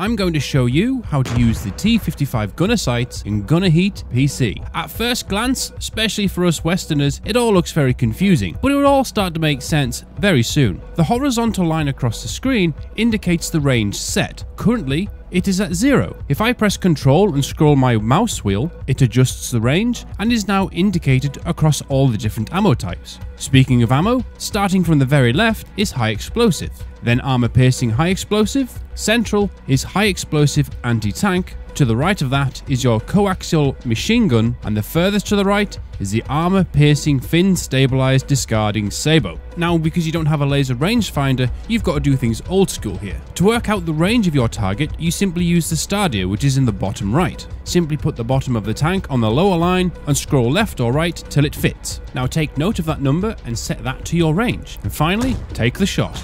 I'm going to show you how to use the T55 gunner sights in Gunner Heat PC. At first glance, especially for us westerners, it all looks very confusing, but it will all start to make sense very soon. The horizontal line across the screen indicates the range set. Currently, it is at zero. If I press Ctrl and scroll my mouse wheel, it adjusts the range and is now indicated across all the different ammo types. Speaking of ammo, starting from the very left is high explosive, then armor piercing high explosive, central is high explosive anti-tank, to the right of that is your coaxial machine gun, and the furthest to the right is the armor piercing fin stabilized discarding sabot. Now, because you don't have a laser rangefinder, you've got to do things old school here. To work out the range of your target, you simply use the stadia, which is in the bottom right. Simply put the bottom of the tank on the lower line and scroll left or right till it fits. Now take note of that number and set that to your range. And finally, take the shot.